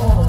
Oh.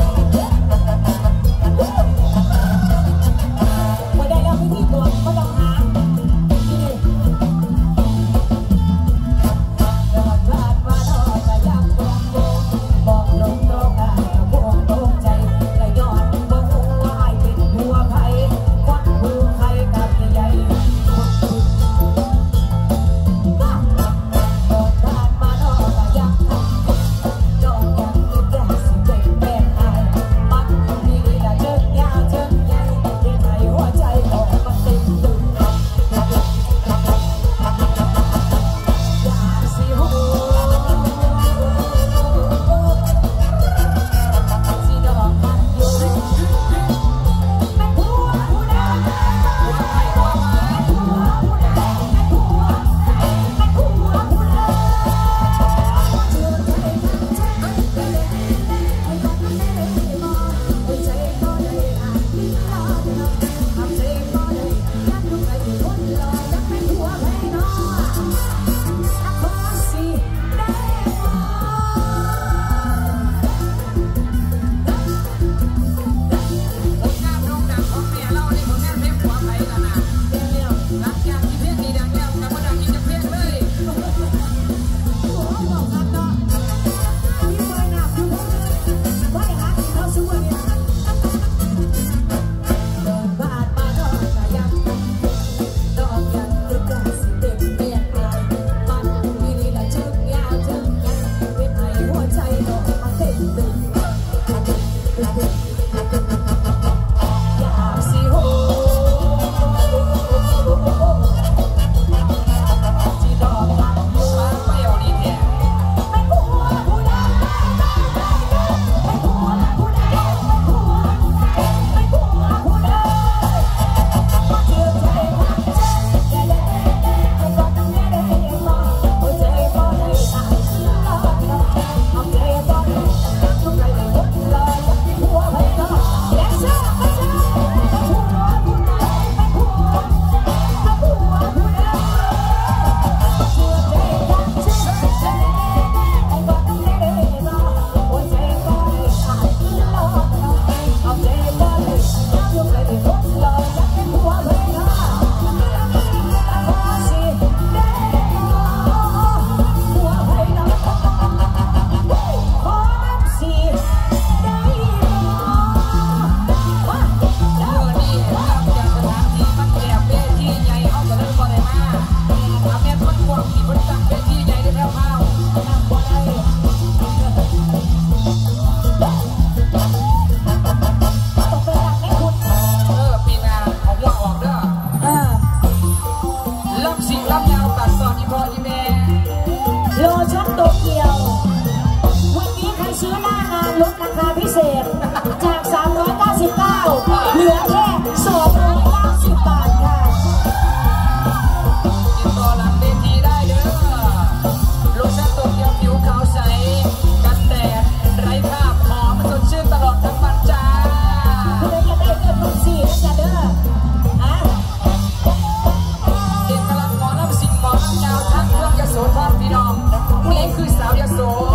最少要说